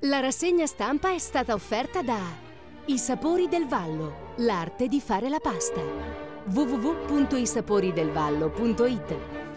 La rassegna stampa è stata offerta da I Sapori del Vallo, l'arte di fare la pasta. www.isaporidelvallo.it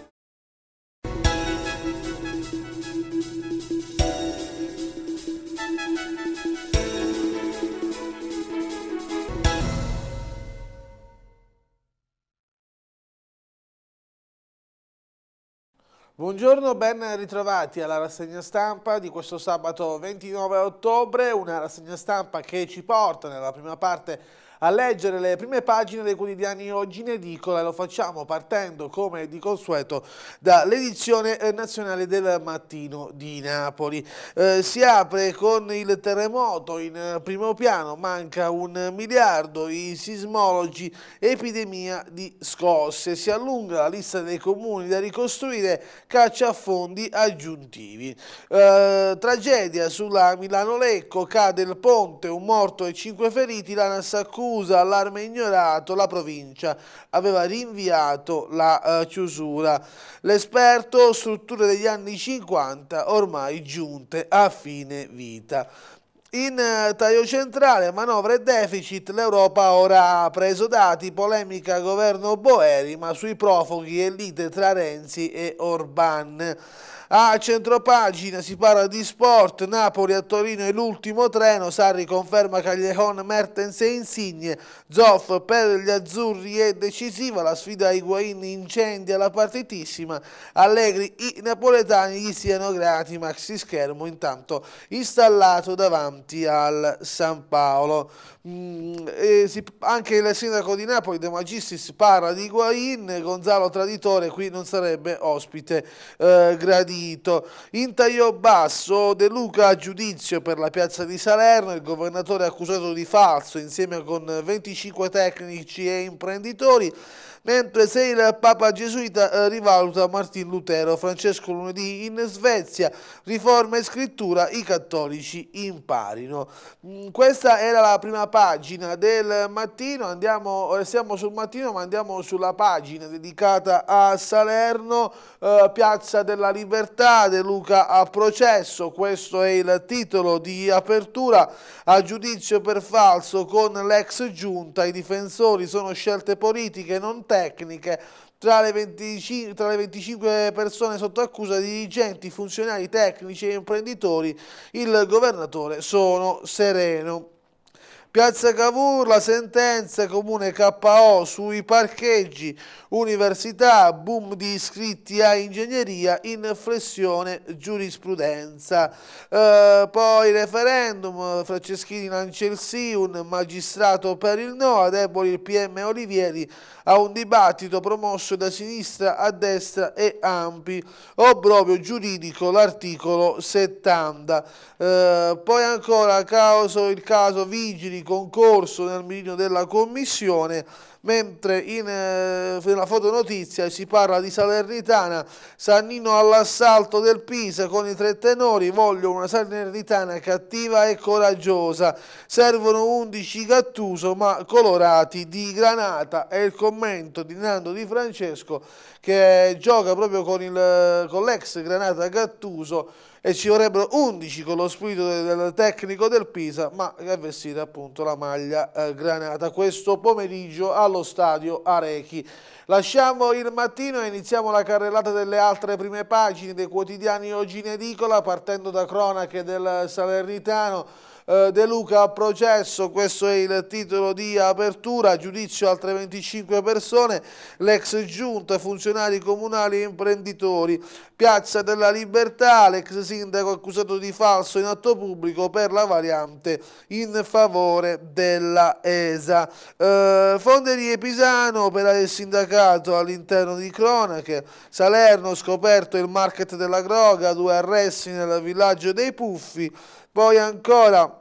Buongiorno, ben ritrovati alla rassegna stampa di questo sabato 29 ottobre, una rassegna stampa che ci porta nella prima parte a leggere le prime pagine dei quotidiani oggi in edicola e lo facciamo partendo come di consueto dall'edizione eh, nazionale del mattino di Napoli. Eh, si apre con il terremoto in eh, primo piano, manca un miliardo, i sismologi, epidemia di scosse, si allunga la lista dei comuni da ricostruire, caccia a fondi aggiuntivi. Eh, tragedia sulla Milano-Lecco, cade il ponte, un morto e cinque feriti, l'ANAS accusa scusa, allarme ignorato, la provincia aveva rinviato la uh, chiusura. L'esperto, strutture degli anni 50 ormai giunte a fine vita. In uh, taglio centrale, manovra e deficit, l'Europa ora ha preso dati, polemica governo Boeri, ma sui profughi e lite tra Renzi e Orban. A centropagina si parla di sport, Napoli a Torino è l'ultimo treno, Sarri conferma Cagliacon, Mertens e Insigne, Zoff per gli azzurri è decisiva, la sfida a Higuain incendia la partitissima, Allegri i napoletani gli siano grati, maxi schermo intanto installato davanti al San Paolo. Mm, si, anche il sindaco di Napoli De Magistris parla di Higuain, Gonzalo Traditore qui non sarebbe ospite eh, gradito partito. In taglio basso De Luca a giudizio per la piazza di Salerno, il governatore accusato di falso insieme con 25 tecnici e imprenditori mentre se il Papa Gesuita eh, rivaluta Martin Lutero, Francesco lunedì in Svezia, riforma e scrittura, i cattolici imparino. Mm, questa era la prima pagina del mattino, andiamo, siamo sul mattino ma andiamo sulla pagina dedicata a Salerno, eh, Piazza della Libertà, De Luca a processo, questo è il titolo di apertura, a giudizio per falso con l'ex giunta, i difensori sono scelte politiche non tecniche tra le, 25, tra le 25 persone sotto accusa dirigenti, funzionari tecnici e imprenditori, il governatore sono sereno. Piazza Cavour, la sentenza comune KO sui parcheggi, università, boom di iscritti a ingegneria, inflessione giurisprudenza. Eh, poi referendum, Franceschini lancia il sì, un magistrato per il no, a deboli il PM Olivieri a un dibattito promosso da sinistra a destra e ampi, obbrobio giuridico l'articolo 70. Eh, poi ancora causo, il caso Vigili concorso nel mirino della commissione, mentre in, eh, nella fotonotizia si parla di Salernitana, Sannino all'assalto del Pisa con i tre tenori, voglio una Salernitana cattiva e coraggiosa, servono 11 Gattuso ma colorati di granata, è il commento di Nando Di Francesco che gioca proprio con, con l'ex Granata Gattuso e ci vorrebbero 11 con lo spirito del tecnico del Pisa, ma che vestire appunto la maglia eh, granata questo pomeriggio allo stadio Arechi. Lasciamo il mattino e iniziamo la carrellata delle altre prime pagine dei quotidiani oggi in edicola, partendo da cronache del Salernitano, De Luca a processo, questo è il titolo di apertura, giudizio altre 25 persone, l'ex giunta, funzionari comunali e imprenditori, Piazza della Libertà, l'ex sindaco accusato di falso in atto pubblico per la variante in favore della ESA. Eh, Fonderie Pisano, opera del sindacato all'interno di cronache, Salerno scoperto il market della droga, due arresti nel villaggio dei Puffi, poi ancora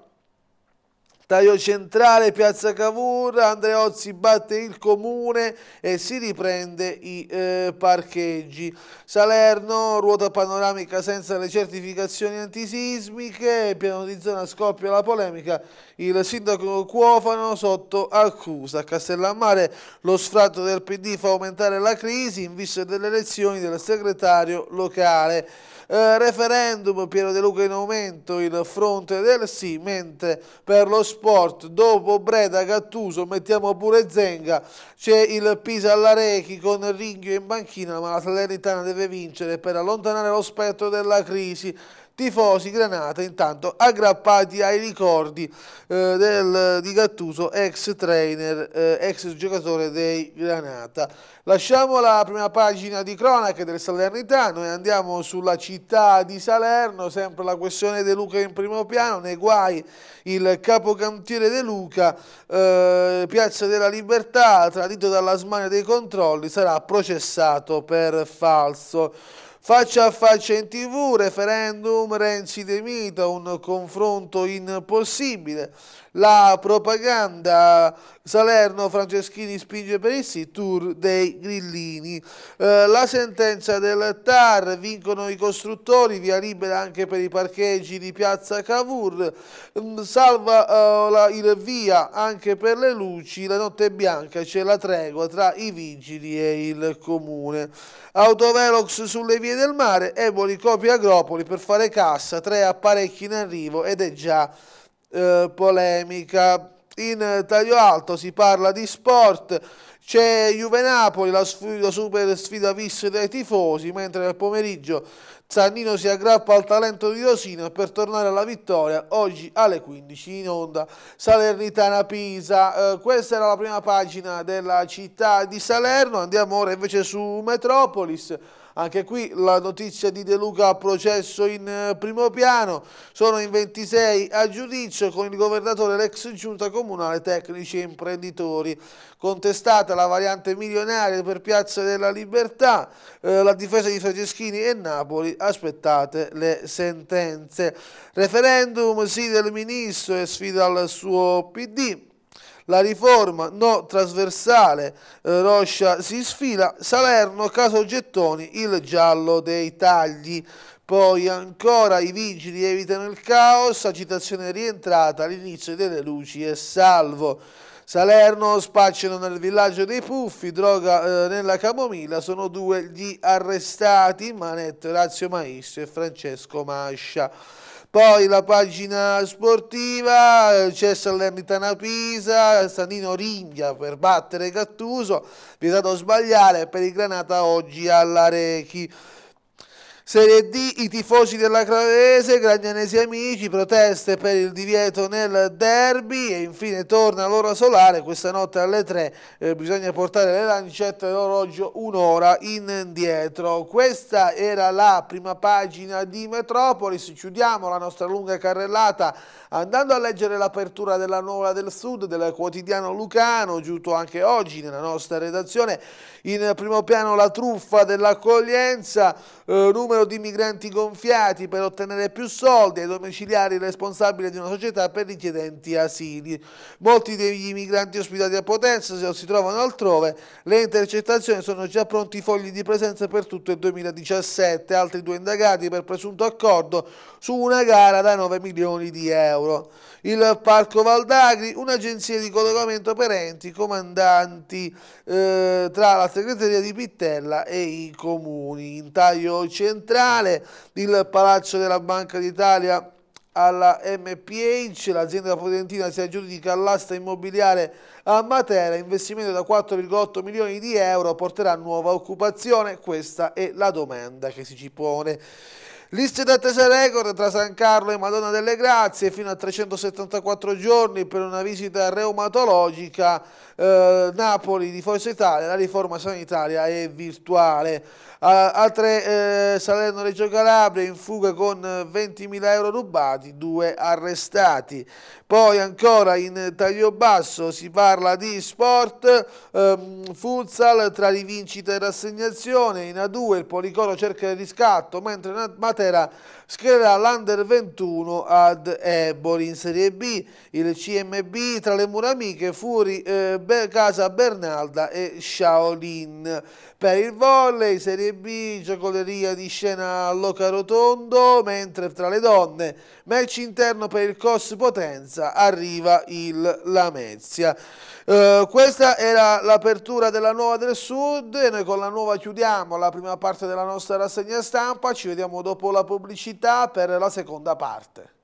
Taglio centrale, Piazza Cavour, Andreozzi batte il comune e si riprende i eh, parcheggi. Salerno, ruota panoramica senza le certificazioni antisismiche, piano di zona scoppia la polemica, il sindaco Cuofano sotto accusa. A Castellammare lo sfratto del PD fa aumentare la crisi in vista delle elezioni del segretario locale. Eh, referendum, Piero De Luca in aumento, il fronte del sì, mentre per lo sport, dopo Breda, Gattuso, mettiamo pure Zenga, c'è il Pisa all'Arechi con Ringhio in banchina, ma la Salernitana deve vincere per allontanare lo spettro della crisi tifosi Granata intanto aggrappati ai ricordi eh, del, di Gattuso, ex trainer, eh, ex giocatore dei Granata. Lasciamo la prima pagina di cronache del Salernitano e andiamo sulla città di Salerno, sempre la questione De Luca in primo piano, nei guai il capocantiere De Luca, eh, Piazza della Libertà, tradito dalla smania dei controlli, sarà processato per falso. Faccia a faccia in tv, referendum, Renzi De Mita, un confronto impossibile. La propaganda Salerno Franceschini spinge per il sì, tour dei grillini. Eh, la sentenza del TAR, vincono i costruttori, via libera anche per i parcheggi di piazza Cavour, mm, salva eh, la, il via anche per le luci, la notte bianca c'è la tregua tra i vigili e il comune. Autovelox sulle vie del mare, Eboli copia Agropoli per fare cassa, tre apparecchi in arrivo ed è già eh, polemica. In taglio alto si parla di sport, c'è Juve Napoli, la, la super sfida vis dai tifosi, mentre nel pomeriggio Zannino si aggrappa al talento di Rosina per tornare alla vittoria oggi alle 15 in onda Salernitana Pisa. Eh, questa era la prima pagina della città di Salerno, andiamo ora invece su Metropolis. Anche qui la notizia di De Luca a processo in eh, primo piano, sono in 26 a giudizio con il governatore l'ex giunta comunale, tecnici e imprenditori. Contestata la variante milionaria per Piazza della Libertà, eh, la difesa di Franceschini e Napoli, aspettate le sentenze. Referendum sì del ministro e sfida al suo PD la riforma no trasversale, eh, Roscia si sfila, Salerno, caso Gettoni, il giallo dei tagli. Poi ancora i vigili evitano il caos, agitazione rientrata all'inizio delle luci e salvo. Salerno spacciano nel villaggio dei Puffi, droga eh, nella Camomilla, sono due gli arrestati, Manetto, Razio Maestro e Francesco Mascia. Poi la pagina sportiva, c'è Salernitana Pisa, Sandino Ringhia per battere Gattuso, vietato sbagliare per il Granata oggi alla Rechi. Serie D, i tifosi della Cravese, Gragnanesi amici, proteste per il divieto nel derby e infine torna l'ora solare, questa notte alle 3 eh, bisogna portare le lancette dell'orologio un'ora indietro. Questa era la prima pagina di Metropolis, chiudiamo la nostra lunga carrellata andando a leggere l'apertura della Nuova del Sud del quotidiano Lucano, giunto anche oggi nella nostra redazione, in primo piano la truffa dell'accoglienza, eh, numero numero di migranti gonfiati per ottenere più soldi ai domiciliari responsabili di una società per richiedenti asili. Molti degli migranti ospitati a Potenza si trovano altrove, le intercettazioni sono già pronti i fogli di presenza per tutto il 2017, altri due indagati per presunto accordo su una gara da 9 milioni di euro. Il Parco Valdagri, un'agenzia di collegamento per enti comandanti eh, tra la segreteria di Pittella e i comuni. In taglio centrale il Palazzo della Banca d'Italia alla MPH, l'azienda potentina si aggiudica all'asta immobiliare a Matera, investimento da 4,8 milioni di euro porterà nuova occupazione, questa è la domanda che si ci pone. Liste d'attesa record tra San Carlo e Madonna delle Grazie fino a 374 giorni per una visita reumatologica. Eh, Napoli di Forza Italia, la riforma sanitaria è virtuale. Altre eh, Salerno Reggio Calabria in fuga con 20.000 euro rubati, due arrestati. Poi ancora in taglio basso si parla di sport, ehm, futsal tra rivincita e rassegnazione, in A2 il Policoro cerca il riscatto, mentre Matera schiererà l'Under 21 ad Eboli. In Serie B il CMB tra le mura amiche Furi, eh, Casa Bernalda e Shaolin. Per il volley Serie B giocoleria di scena a Loca Rotondo, mentre tra le donne match interno per il COS Potenza arriva il Lamezia. Uh, questa era l'apertura della nuova del Sud e noi con la nuova chiudiamo la prima parte della nostra rassegna stampa, ci vediamo dopo la pubblicità per la seconda parte.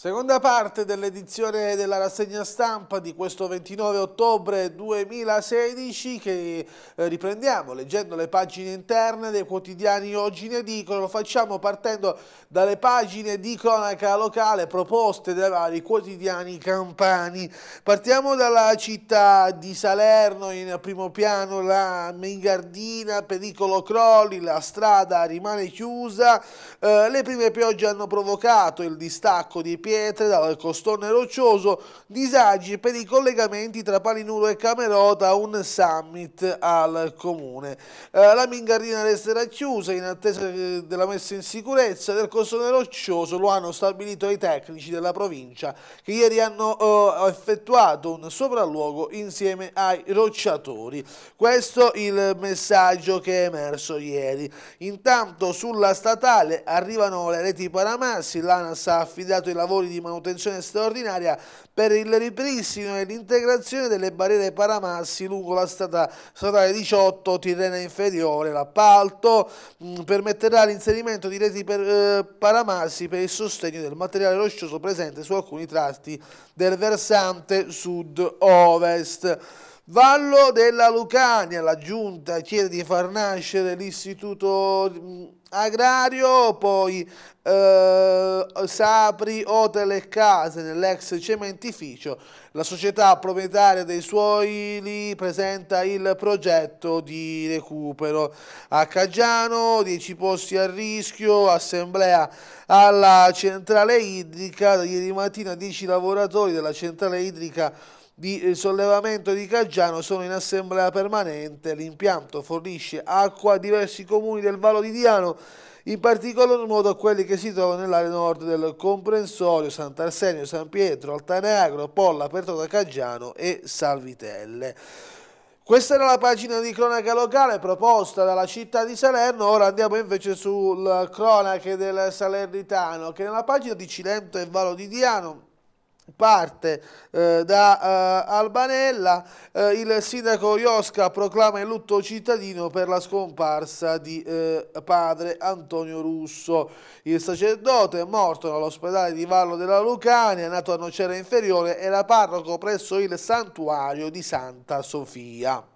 Seconda parte dell'edizione della rassegna stampa di questo 29 ottobre 2016 che eh, riprendiamo leggendo le pagine interne dei quotidiani oggi in edicola, lo facciamo partendo dalle pagine di cronaca locale proposte dai vari quotidiani campani. Partiamo dalla città di Salerno, in primo piano la Mingardina, pericolo crolli, la strada rimane chiusa, eh, le prime piogge hanno provocato il distacco di pietre dal costone roccioso, disagi per i collegamenti tra Palinuro e Camerota, un summit al comune. Eh, la Mingardina resterà chiusa in attesa eh, della messa in sicurezza del costone roccioso, lo hanno stabilito i tecnici della provincia che ieri hanno eh, effettuato un sopralluogo insieme ai rocciatori. Questo il messaggio che è emerso ieri. Intanto sulla statale arrivano le reti Paramassi, l'ANAS ha affidato i lavori lavori di manutenzione straordinaria per il ripristino e l'integrazione delle barriere paramassi lungo la strada statale 18 Tirrena Inferiore. L'appalto mm, permetterà l'inserimento di reti per, eh, paramassi per il sostegno del materiale roccioso presente su alcuni tratti del versante sud-ovest. Vallo della Lucania, la giunta chiede di far nascere l'istituto mm, agrario, poi eh, Sapri Hotel e Case nell'ex cementificio. La società proprietaria dei suoli presenta il progetto di recupero. A Caggiano, 10 posti a rischio, assemblea alla centrale idrica, ieri mattina 10 lavoratori della centrale idrica di sollevamento di Caggiano sono in assemblea permanente. L'impianto fornisce acqua a diversi comuni del Vallo di Diano in particolar modo a quelli che si trovano nell'area nord del comprensorio Sant'Arsenio, San Pietro, Altaneagro, Polla, Pertota Caggiano e Salvitelle. Questa era la pagina di cronaca locale proposta dalla città di Salerno, ora andiamo invece sulle cronache del Salernitano che nella pagina di Cilento e Valo di Diano parte eh, da eh, Albanella, eh, il sindaco Iosca proclama il lutto cittadino per la scomparsa di eh, padre Antonio Russo. Il sacerdote è morto all'ospedale di Vallo della Lucania, nato a Nocera Inferiore, era parroco presso il santuario di Santa Sofia.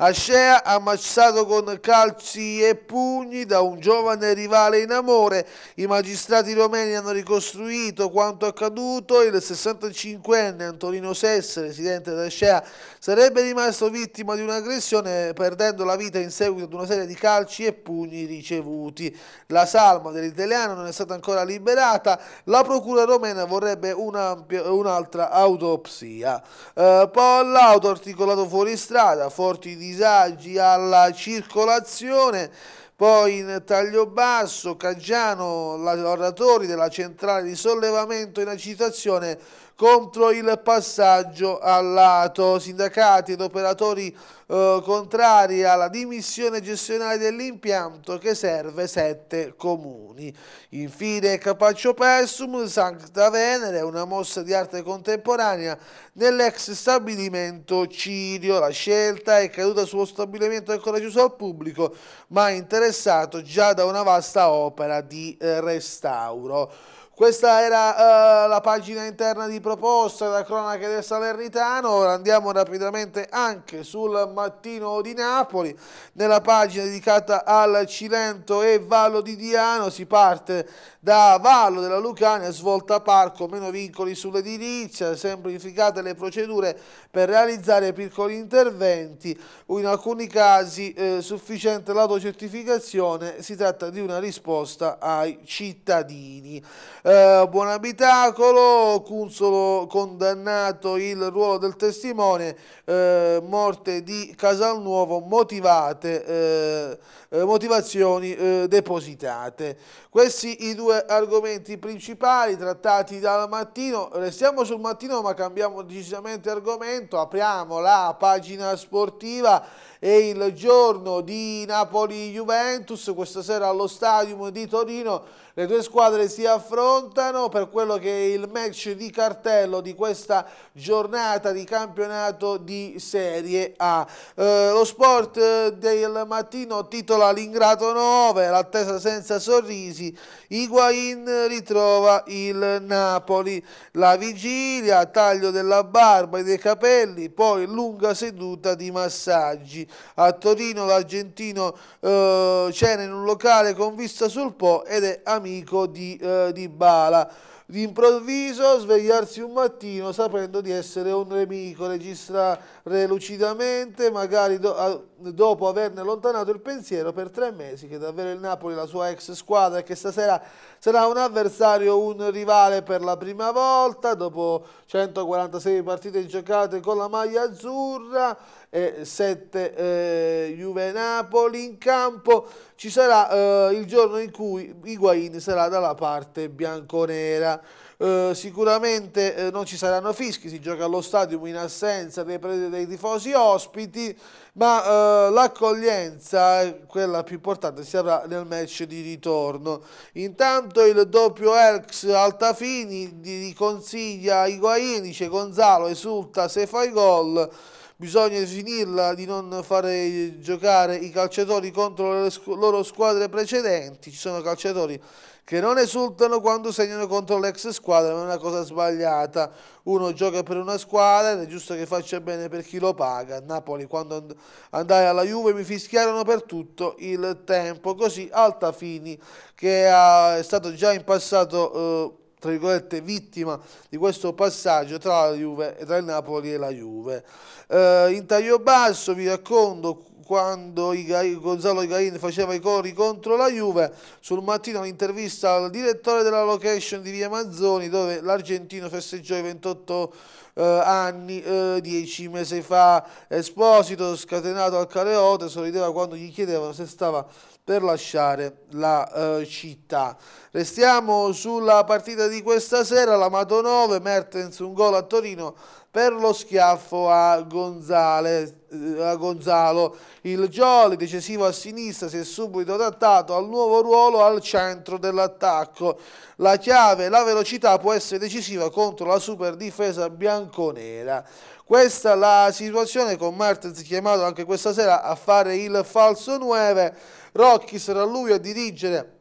Ascea ammazzato con calci e pugni da un giovane rivale in amore. I magistrati romeni hanno ricostruito quanto accaduto. Il 65enne Antonino Sessa, residente ad Ascea, sarebbe rimasto vittima di un'aggressione perdendo la vita in seguito ad una serie di calci e pugni ricevuti. La salma dell'italiano non è stata ancora liberata. La procura romena vorrebbe un'altra autopsia. Uh, poi l'auto articolato fuori strada, forti di disagi alla circolazione, poi in taglio basso, Caggiano, lavoratori della centrale di sollevamento in agitazione contro il passaggio al lato. Sindacati ed operatori eh, contrari alla dimissione gestionale dell'impianto che serve sette comuni. Infine Capaccio Pessum, Sancta Venere, una mossa di arte contemporanea nell'ex stabilimento Cirio. La scelta è caduta sullo stabilimento ancora chiuso al pubblico, ma interessato già da una vasta opera di eh, restauro. Questa era uh, la pagina interna di proposta da cronache del Salernitano, ora andiamo rapidamente anche sul mattino di Napoli, nella pagina dedicata al Cilento e Vallo di Diano si parte da Vallo della Lucania, svolta parco, meno vincoli sull'edilizia, semplificate le procedure per realizzare piccoli interventi, in alcuni casi eh, sufficiente l'autocertificazione, si tratta di una risposta ai cittadini. Eh, buon abitacolo, Cunzolo condannato il ruolo del testimone, eh, morte di Casalnuovo, motivate, eh, eh motivazioni eh, depositate. Questi i due argomenti principali trattati dal mattino, restiamo sul mattino ma cambiamo decisamente argomento, apriamo la pagina sportiva e il giorno di Napoli-Juventus, questa sera allo Stadium di Torino le due squadre si affrontano per quello che è il match di cartello di questa giornata di campionato di Serie A. Eh, lo sport del mattino titola l'ingrato 9, l'attesa senza sorrisi, Higuain ritrova il Napoli, la vigilia, taglio della barba e dei capelli, poi lunga seduta di massaggi. A Torino l'argentino eh, cena in un locale con vista sul Po ed è amico di, eh, di Bala. D'improvviso svegliarsi un mattino sapendo di essere un nemico, registrare lucidamente, magari do, dopo averne allontanato il pensiero per tre mesi, che davvero il Napoli, la sua ex squadra, e che stasera sarà un avversario, un rivale per la prima volta, dopo 146 partite giocate con la maglia azzurra, e 7 eh, Juve Napoli in campo ci sarà eh, il giorno in cui Higuain sarà dalla parte bianconera eh, sicuramente eh, non ci saranno fischi, si gioca allo stadio in assenza dei, dei tifosi ospiti, ma eh, l'accoglienza, quella più importante, si avrà nel match di ritorno. Intanto il doppio Elks Altafini gli consiglia Higuain, dice Gonzalo esulta se fai gol bisogna finirla di non fare giocare i calciatori contro le loro squadre precedenti, ci sono calciatori che non esultano quando segnano contro l'ex squadra, ma è una cosa sbagliata. Uno gioca per una squadra ed è giusto che faccia bene per chi lo paga. Napoli quando andai alla Juve mi fischiarono per tutto il tempo, così Altafini che è stato già in passato... Eh, tra virgolette, vittima di questo passaggio tra, Juve, tra il Napoli e la Juve. Eh, in taglio basso vi racconto quando Gonzalo Higuain faceva i cori contro la Juve, sul mattino un'intervista al direttore della location di Via Mazzoni dove l'argentino festeggiò i 28 eh, anni, eh, dieci mesi fa, Esposito scatenato al Caleote sorrideva quando gli chiedevano se stava per lasciare la eh, città. Restiamo sulla partita di questa sera, la Mato 9, Mertens un gol a Torino per lo schiaffo a, Gonzale, eh, a Gonzalo. Il Gioli, decisivo a sinistra, si è subito adattato al nuovo ruolo al centro dell'attacco. La chiave, la velocità può essere decisiva contro la super difesa bianconera. Questa è la situazione con Mertens chiamato anche questa sera a fare il falso 9 Rocchi sarà lui a dirigere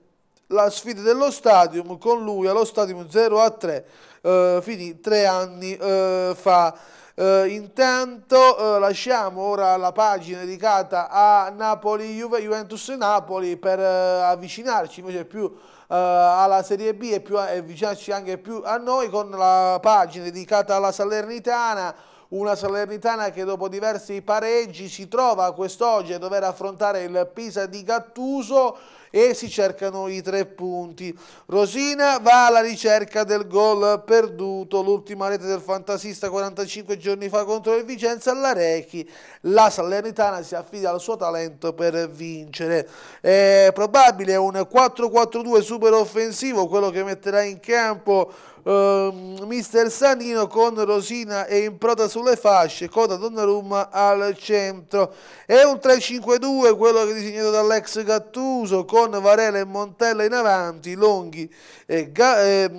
la sfida dello stadium, con lui allo stadium 0 a 3, eh, finì tre anni eh, fa. Eh, intanto eh, lasciamo ora la pagina dedicata a Napoli Juve, Juventus Napoli per eh, avvicinarci invece più eh, alla Serie B e più, avvicinarci anche più a noi con la pagina dedicata alla Salernitana una Salernitana che dopo diversi pareggi si trova quest'oggi a dover affrontare il Pisa di Gattuso e si cercano i tre punti. Rosina va alla ricerca del gol perduto, l'ultima rete del fantasista 45 giorni fa contro il Vicenza all'Arechi. La Salernitana si affida al suo talento per vincere. È probabile un 4-4-2 super offensivo, quello che metterà in campo Uh, mister Sanino con Rosina e Improta sulle fasce, Coda Donnarumma al centro. È un 3-5-2 quello che è disegnato dall'ex Gattuso con Varela e Montella in avanti, Longhi e Ga eh,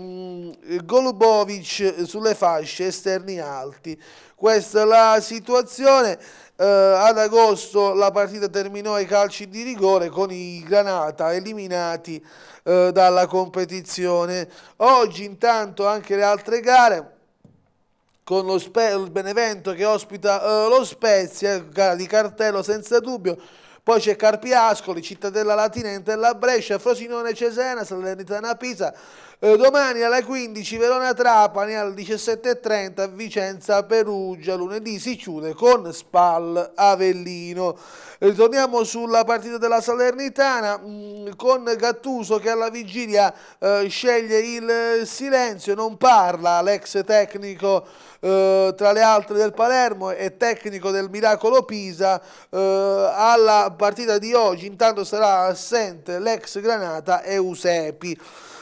Golubovic sulle fasce esterni alti. Questa è la situazione. Uh, ad agosto la partita terminò ai calci di rigore con i Granata eliminati uh, dalla competizione. Oggi intanto anche le altre gare con lo Spe il Benevento che ospita uh, lo Spezia, gara di cartello senza dubbio poi c'è Carpiascoli, Cittadella Latinente, La Brescia, Frosinone Cesena, Salernitana Pisa, eh, domani alle 15 Verona Trapani, alle 17.30 Vicenza Perugia, lunedì si chiude con Spal Avellino. Ritorniamo sulla partita della Salernitana mm, con Gattuso che alla vigilia eh, sceglie il silenzio, non parla l'ex tecnico eh, tra le altre del Palermo e tecnico del Miracolo Pisa alla partita di oggi. Intanto sarà assente l'ex Granata Eusepi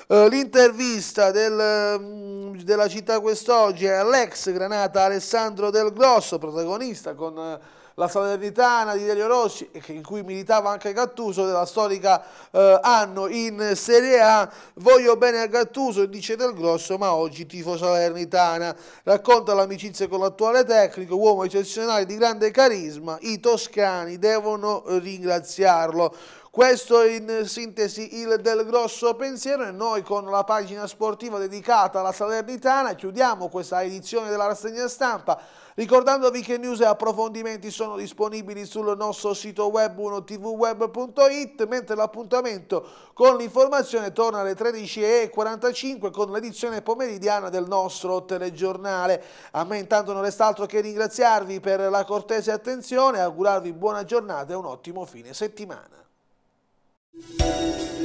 Uh, l'intervista del, um, della città quest'oggi è all'ex Granata Alessandro Del Grosso, protagonista con uh, la Salernitana di Delio Rossi, in cui militava anche Gattuso, della storica eh, anno in Serie A. Voglio bene a Gattuso, dice Del Grosso, ma oggi tifo Salernitana. Racconta l'amicizia con l'attuale tecnico, uomo eccezionale di grande carisma. I toscani devono ringraziarlo. Questo in sintesi il del grosso pensiero e noi con la pagina sportiva dedicata alla Salernitana chiudiamo questa edizione della rassegna stampa ricordandovi che news e approfondimenti sono disponibili sul nostro sito web 1tvweb.it mentre l'appuntamento con l'informazione torna alle 13.45 con l'edizione pomeridiana del nostro telegiornale. A me intanto non resta altro che ringraziarvi per la cortese attenzione, augurarvi buona giornata e un ottimo fine settimana. you